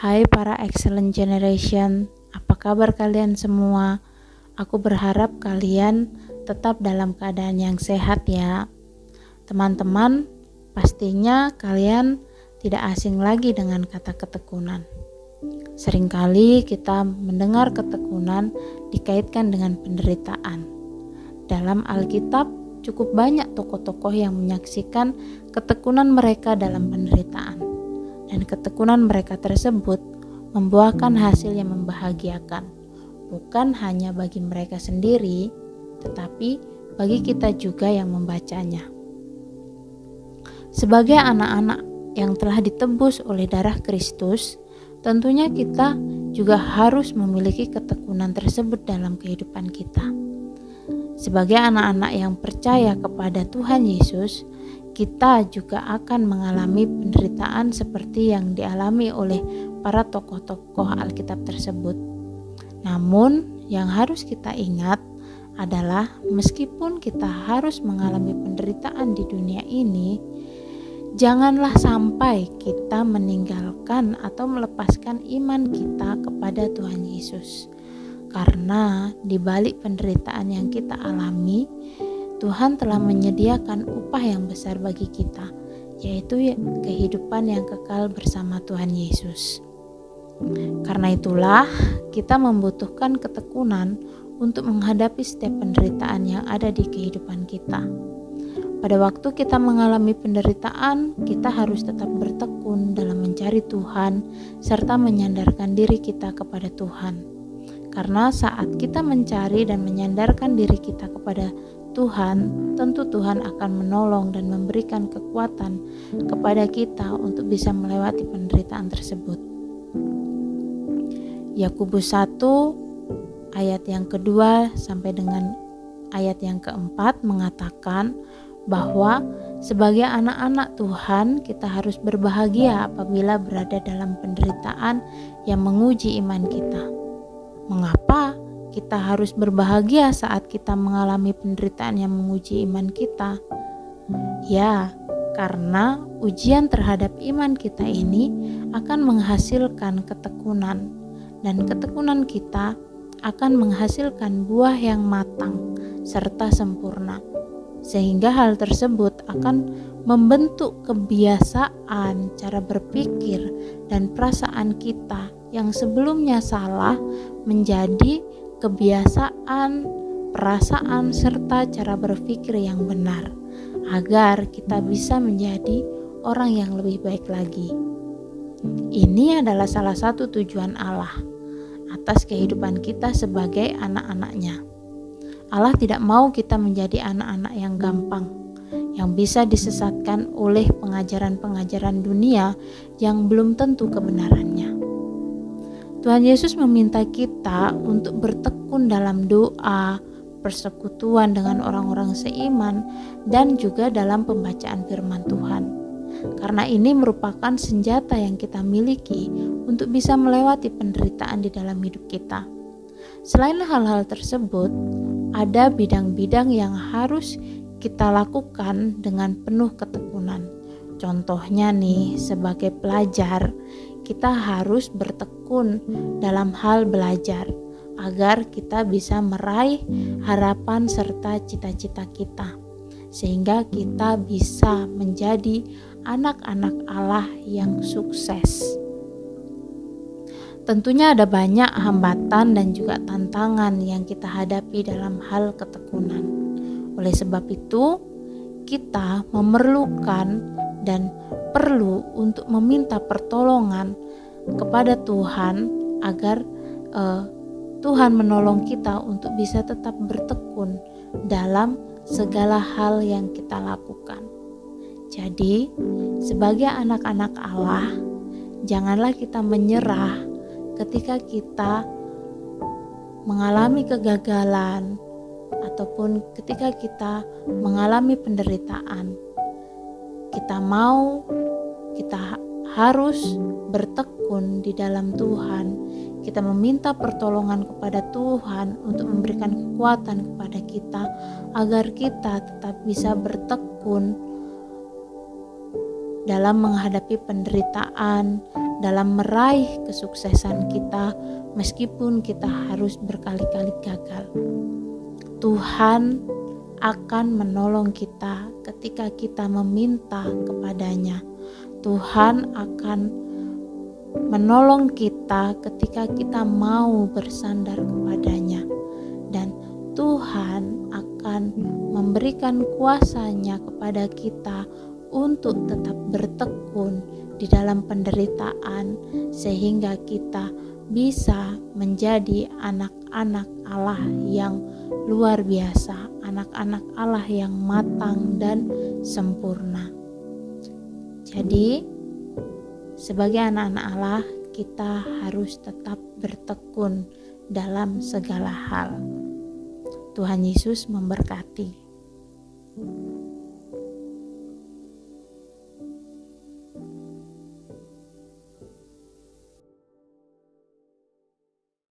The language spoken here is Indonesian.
Hai para excellent generation, apa kabar kalian semua? Aku berharap kalian tetap dalam keadaan yang sehat ya. Teman-teman, pastinya kalian tidak asing lagi dengan kata ketekunan. Seringkali kita mendengar ketekunan dikaitkan dengan penderitaan. Dalam Alkitab, cukup banyak tokoh-tokoh yang menyaksikan ketekunan mereka dalam penderitaan dan ketekunan mereka tersebut membuahkan hasil yang membahagiakan, bukan hanya bagi mereka sendiri, tetapi bagi kita juga yang membacanya. Sebagai anak-anak yang telah ditebus oleh darah Kristus, tentunya kita juga harus memiliki ketekunan tersebut dalam kehidupan kita. Sebagai anak-anak yang percaya kepada Tuhan Yesus, kita juga akan mengalami penderitaan seperti yang dialami oleh para tokoh-tokoh Alkitab tersebut. Namun, yang harus kita ingat adalah meskipun kita harus mengalami penderitaan di dunia ini, janganlah sampai kita meninggalkan atau melepaskan iman kita kepada Tuhan Yesus. Karena di balik penderitaan yang kita alami, Tuhan telah menyediakan upah yang besar bagi kita, yaitu kehidupan yang kekal bersama Tuhan Yesus. Karena itulah, kita membutuhkan ketekunan untuk menghadapi setiap penderitaan yang ada di kehidupan kita. Pada waktu kita mengalami penderitaan, kita harus tetap bertekun dalam mencari Tuhan serta menyandarkan diri kita kepada Tuhan. Karena saat kita mencari dan menyandarkan diri kita kepada Tuhan, tentu Tuhan akan menolong dan memberikan kekuatan kepada kita untuk bisa melewati penderitaan tersebut. Yakobus 1 ayat yang kedua sampai dengan ayat yang keempat mengatakan bahwa sebagai anak-anak Tuhan kita harus berbahagia apabila berada dalam penderitaan yang menguji iman kita. Mengapa? Kita harus berbahagia saat kita mengalami penderitaan yang menguji iman kita. Ya, karena ujian terhadap iman kita ini akan menghasilkan ketekunan, dan ketekunan kita akan menghasilkan buah yang matang serta sempurna, sehingga hal tersebut akan membentuk kebiasaan, cara berpikir, dan perasaan kita yang sebelumnya salah menjadi kebiasaan, perasaan, serta cara berpikir yang benar, agar kita bisa menjadi orang yang lebih baik lagi. Ini adalah salah satu tujuan Allah atas kehidupan kita sebagai anak-anaknya. Allah tidak mau kita menjadi anak-anak yang gampang, yang bisa disesatkan oleh pengajaran-pengajaran dunia yang belum tentu kebenarannya. Tuhan Yesus meminta kita untuk bertekun dalam doa, persekutuan dengan orang-orang seiman, dan juga dalam pembacaan firman Tuhan. Karena ini merupakan senjata yang kita miliki untuk bisa melewati penderitaan di dalam hidup kita. Selain hal-hal tersebut, ada bidang-bidang yang harus kita lakukan dengan penuh ketekunan. Contohnya nih, sebagai pelajar, kita harus bertekun dalam hal belajar agar kita bisa meraih harapan serta cita-cita kita, sehingga kita bisa menjadi anak-anak Allah yang sukses. Tentunya ada banyak hambatan dan juga tantangan yang kita hadapi dalam hal ketekunan. Oleh sebab itu, kita memerlukan dan perlu untuk meminta pertolongan kepada Tuhan agar uh, Tuhan menolong kita untuk bisa tetap bertekun dalam segala hal yang kita lakukan. Jadi, sebagai anak-anak Allah, janganlah kita menyerah ketika kita mengalami kegagalan ataupun ketika kita mengalami penderitaan kita mau, kita harus bertekun di dalam Tuhan. Kita meminta pertolongan kepada Tuhan untuk memberikan kekuatan kepada kita agar kita tetap bisa bertekun dalam menghadapi penderitaan dalam meraih kesuksesan kita, meskipun kita harus berkali-kali gagal. Tuhan akan menolong kita ketika kita meminta kepadanya. Tuhan akan menolong kita ketika kita mau bersandar kepadanya dan Tuhan akan memberikan kuasanya kepada kita untuk tetap bertekun di dalam penderitaan sehingga kita bisa menjadi anak-anak Allah yang luar biasa, anak-anak Allah yang matang dan sempurna. Jadi, sebagai anak-anak Allah, kita harus tetap bertekun dalam segala hal. Tuhan Yesus memberkati.